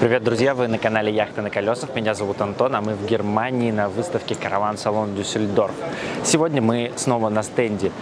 Привет, друзья! Вы на канале Яхты на колесах. Меня зовут Антон, а мы в Германии на выставке Караван Салон Дюссельдорф. Сегодня мы снова на стенде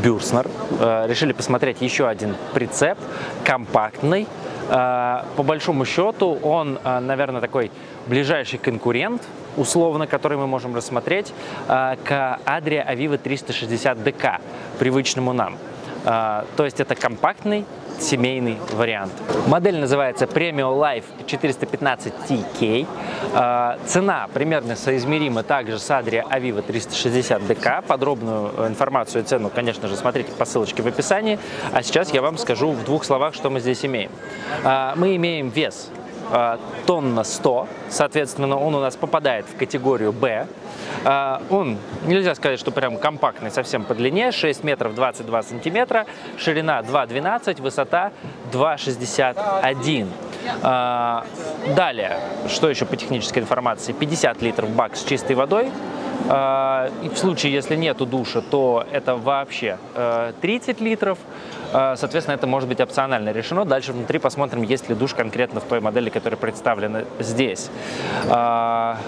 Бюрснер. Э, решили посмотреть еще один прицеп, компактный. Э, по большому счету он, э, наверное, такой ближайший конкурент условно, который мы можем рассмотреть, к Adria Aviva 360 DK, привычному нам. То есть это компактный семейный вариант. Модель называется Premium Life 415TK. А, цена примерно соизмерима также с Adria Aviva 360DK. Подробную информацию и цену, конечно же, смотрите по ссылочке в описании. А сейчас я вам скажу в двух словах, что мы здесь имеем. А, мы имеем вес тонна 100, соответственно, он у нас попадает в категорию B. А, он, нельзя сказать, что прям компактный совсем по длине, 6 метров 22 сантиметра, ширина 2,12, высота 2,61. А, далее, что еще по технической информации? 50 литров бак с чистой водой, и в случае, если нету душа, то это вообще 30 литров. А, соответственно, это может быть опционально решено. Дальше внутри посмотрим, есть ли душ конкретно в той модели, которая представлена здесь. А,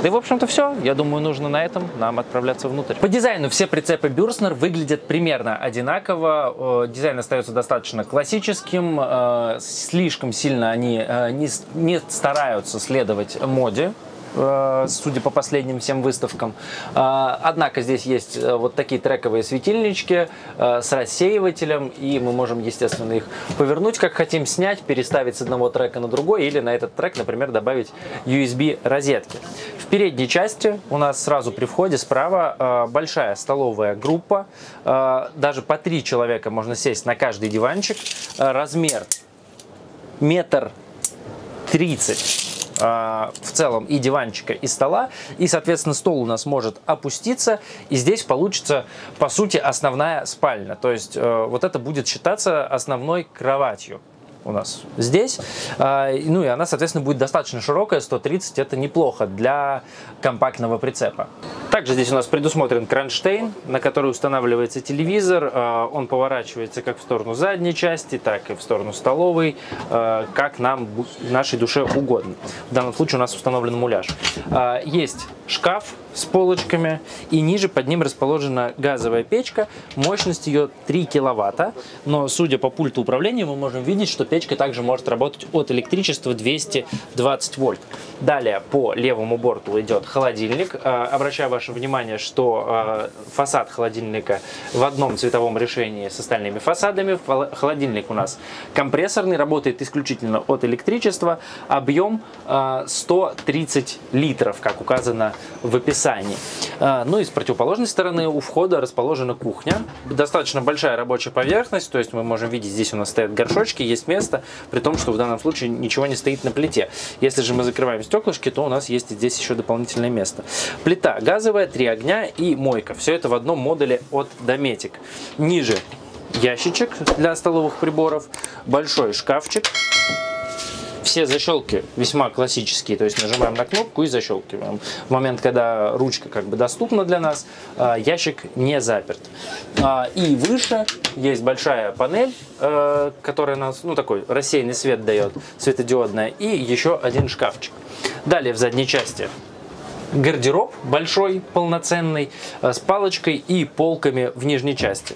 да и, в общем-то, все. Я думаю, нужно на этом нам отправляться внутрь. По дизайну все прицепы Бюрснер выглядят примерно одинаково. Дизайн остается достаточно классическим. Слишком сильно они не, не стараются следовать моде Э, судя по последним всем выставкам. Э, однако здесь есть э, вот такие трековые светильнички с рассеивателем, и мы можем, естественно, их повернуть, как хотим, снять, переставить с одного трека на другой, или на этот трек, например, добавить USB розетки. В передней части у нас сразу при входе справа большая столовая группа, даже по три человека можно сесть на каждый диванчик. Размер метр тридцать в целом и диванчика, и стола. И, соответственно, стол у нас может опуститься. И здесь получится, по сути, основная спальня. То есть э, вот это будет считаться основной кроватью у нас здесь. А, ну и она, соответственно, будет достаточно широкая, 130 это неплохо для компактного прицепа. Также здесь у нас предусмотрен кронштейн, на который устанавливается телевизор. А, он поворачивается как в сторону задней части, так и в сторону столовой, а, как нам, нашей душе угодно. В данном случае у нас установлен муляж. Есть шкаф с полочками, и ниже под ним расположена газовая печка. Мощность ее 3 киловатта, но судя по пульту управления мы можем видеть, что печка также может работать от электричества 220 вольт. Далее по левому борту идет холодильник. А, обращаю ваше внимание, что а, фасад холодильника в одном цветовом решении с остальными фасадами. Холодильник у нас компрессорный, работает исключительно от электричества. Объем 130 а, литров, как указано в описании описании. А, ну и с противоположной стороны у входа расположена кухня. Достаточно большая рабочая поверхность, то есть мы можем видеть, здесь у нас стоят горшочки, есть место, при том, что в данном случае ничего не стоит на плите. Если же мы закрываем стеклышки, то у нас есть здесь еще дополнительное место. Плита газовая, три огня и мойка. Все это в одном модуле от Dometic. Ниже ящичек для столовых приборов, большой шкафчик, все защелки весьма классические, то есть нажимаем на кнопку и защелкиваем. В момент, когда ручка как бы доступна для нас, а, ящик не заперт. А, и выше есть большая панель, а, которая нас, ну такой рассеянный свет дает, светодиодная, и еще один шкафчик. Далее в задней части гардероб большой, полноценный, с палочкой и полками в нижней части.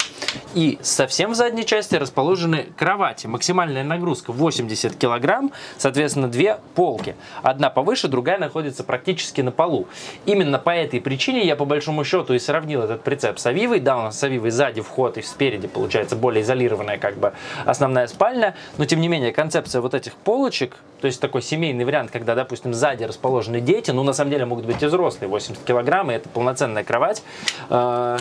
И совсем в задней части расположены кровати. Максимальная нагрузка 80 килограмм, соответственно, две полки. Одна повыше, другая находится практически на полу. Именно по этой причине я по большому счету и сравнил этот прицеп с Авивой. Да, у нас с Авивой сзади вход и спереди получается более изолированная как бы основная спальня, но тем не менее концепция вот этих полочек, то есть такой семейный вариант, когда, допустим, сзади расположены дети, ну на самом деле могут быть и взрослые, 80 килограмм, и это полноценная кровать. А,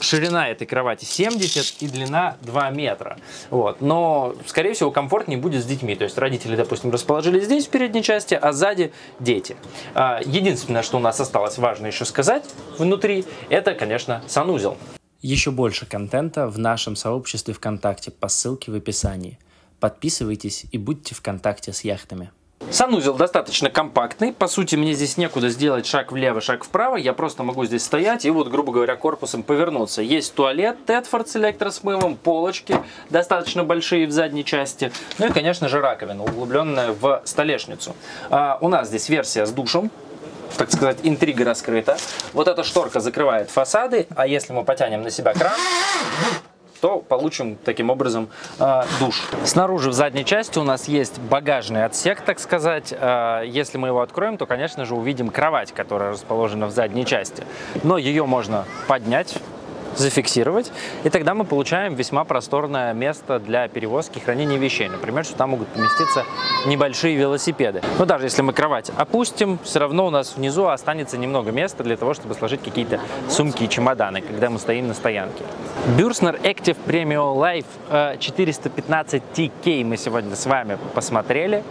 ширина этой кровати 70 и длина 2 метра. Вот. Но, скорее всего, комфортнее будет с детьми. То есть родители, допустим, расположились здесь, в передней части, а сзади дети. А, единственное, что у нас осталось важно еще сказать внутри, это, конечно, санузел. Еще больше контента в нашем сообществе ВКонтакте по ссылке в описании. Подписывайтесь и будьте в контакте с яхтами. Санузел достаточно компактный. По сути, мне здесь некуда сделать шаг влево, шаг вправо. Я просто могу здесь стоять и вот, грубо говоря, корпусом повернуться. Есть туалет Тедфорд с электросмывом, полочки достаточно большие в задней части. Ну и, конечно же, раковина, углубленная в столешницу. А, у нас здесь версия с душем так сказать, интрига раскрыта. Вот эта шторка закрывает фасады, а если мы потянем на себя кран, то получим таким образом э, душ. Снаружи в задней части у нас есть багажный отсек, так сказать. Э, если мы его откроем, то, конечно же, увидим кровать, которая расположена в задней части. Но ее можно поднять зафиксировать, и тогда мы получаем весьма просторное место для перевозки и хранения вещей. Например, сюда могут поместиться небольшие велосипеды. Но даже если мы кровать опустим, все равно у нас внизу останется немного места для того, чтобы сложить какие-то сумки и чемоданы, когда мы стоим на стоянке. Bürstner Active Premium Life 415 TK мы сегодня с вами посмотрели.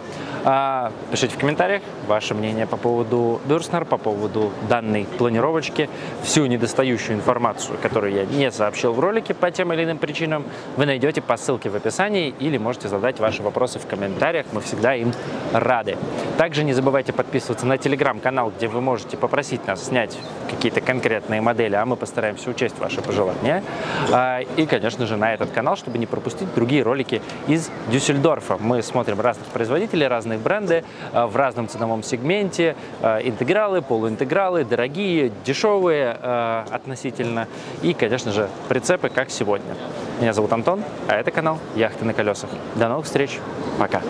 А, пишите в комментариях ваше мнение по поводу Bürstner, по поводу данной планировочки. Всю недостающую информацию, которую я не сообщил в ролике по тем или иным причинам, вы найдете по ссылке в описании или можете задать ваши вопросы в комментариях. Мы всегда им рады. Также не забывайте подписываться на телеграм-канал, где вы можете попросить нас снять какие-то конкретные модели, а мы постараемся учесть ваши пожелания. А, и, конечно же, на этот канал, чтобы не пропустить другие ролики из Дюссельдорфа. Мы смотрим разных производителей, разных разные бренды э, в разном ценовом сегменте. Э, интегралы, полуинтегралы, дорогие, дешевые э, относительно. И, конечно же, прицепы, как сегодня. Меня зовут Антон, а это канал «Яхты на колесах». До новых встреч. Пока.